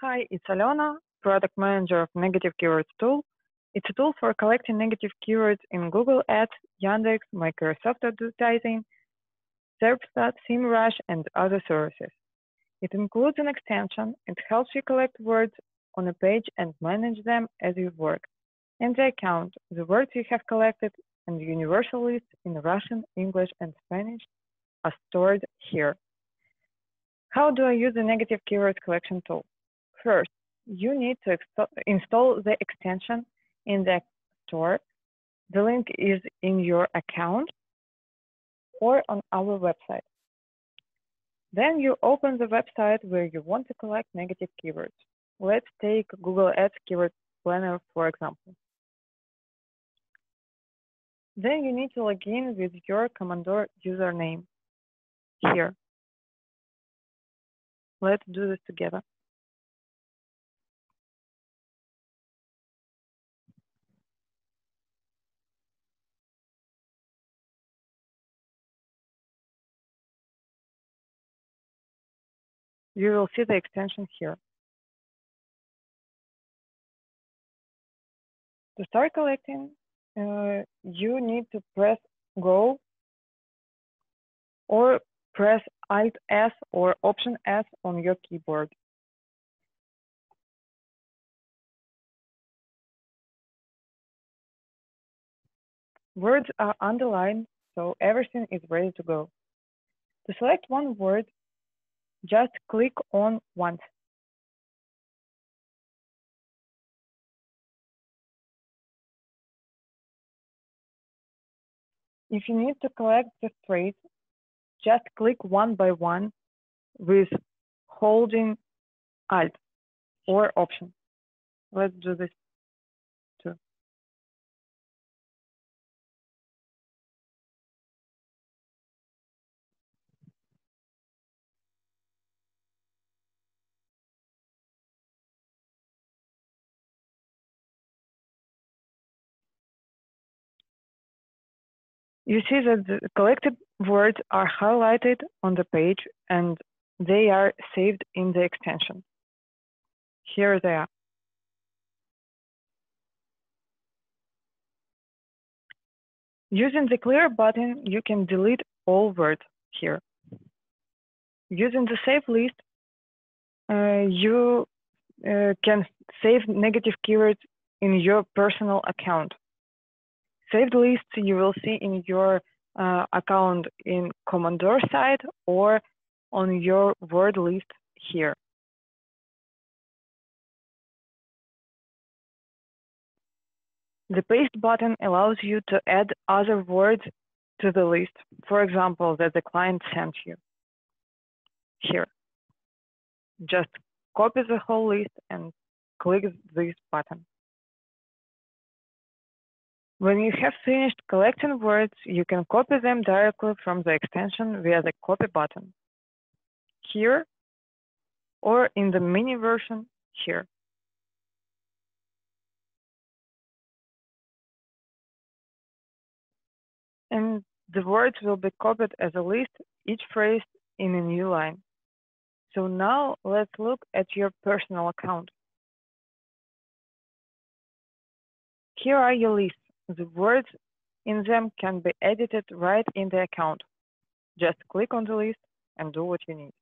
Hi, it's Alena, product manager of Negative Keywords tool. It's a tool for collecting negative keywords in Google Ads, Yandex, Microsoft Advertising, SERPstat, SEMrush, and other sources. It includes an extension. It helps you collect words on a page and manage them as you work. In the account, the words you have collected and universal list in Russian, English, and Spanish are stored here. How do I use the negative keywords collection tool? First, you need to install the extension in the store. The link is in your account or on our website. Then you open the website where you want to collect negative keywords. Let's take Google Ads Keyword Planner, for example. Then you need to log in with your Komondor username here. Let's do this together. You will see the extension here. To start collecting, uh, you need to press Go or press Alt S or Option S on your keyboard. Words are underlined, so everything is ready to go. To select one word, just click on once. If you need to collect the phrase, just click one by one with holding Alt or Option. Let's do this You see that the collected words are highlighted on the page and they are saved in the extension. Here they are. Using the clear button, you can delete all words here. Using the save list, uh, you uh, can save negative keywords in your personal account. Saved lists you will see in your uh, account in Komondor side or on your word list here. The paste button allows you to add other words to the list, for example, that the client sent you here. Just copy the whole list and click this button. When you have finished collecting words, you can copy them directly from the extension via the copy button here or in the mini version here. And the words will be copied as a list, each phrase in a new line. So now let's look at your personal account. Here are your lists. The words in them can be edited right in the account. Just click on the list and do what you need.